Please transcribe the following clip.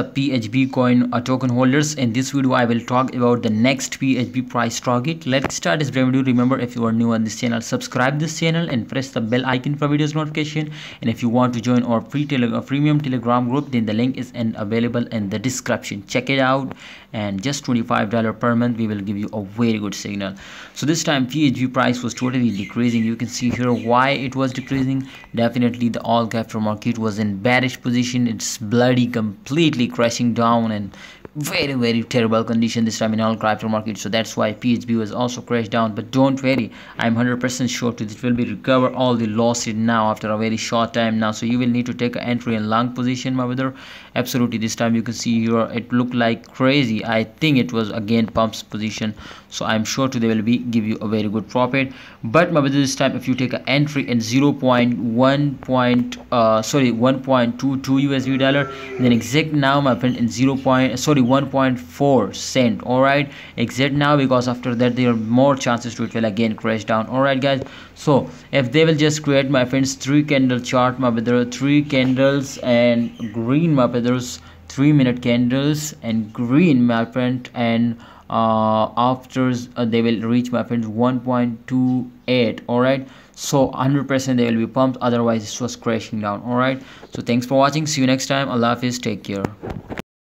phb coin uh, token holders. In this video i will talk about the next phb price target. Let's start this video. Remember if you are new on this channel subscribe this channel and press the bell icon for videos notification. And if you want to join our free tele uh, premium telegram group then the link is in, available in the description. Check it out. And just 25 dollar per month we will give you a very good signal. So this time phb price was totally decreasing. You can see here why it was decreasing. Definitely the all capital market was in bearish position. It's bloody completely crashing down and very very terrible condition this time in all crypto market so that's why phb was also crashed down. But don't worry i'm 100 percent sure that it will be recover all the losses now after a very short time now. So you will need to take an entry in long position my brother. Absolutely this time you can see here it looked like crazy. I think it was again pumps position. So i'm sure today will be give you a very good profit. But my brother this time if you take an entry in 0.1 point uh sorry 1.22 usd dollar then exact now my friend in 0. Point, sorry 1.4 cent. All right exit now because after that there are more chances to it will again crash down. All right guys so if they will just create my friends three candle chart my brother three candles and green my brothers three minute candles and green my friend and uh, after uh, they will reach my friends 1.28 all right so 100 percent they will be pumped otherwise it was crashing down. All right so thanks for watching see you next time allah hafiz take care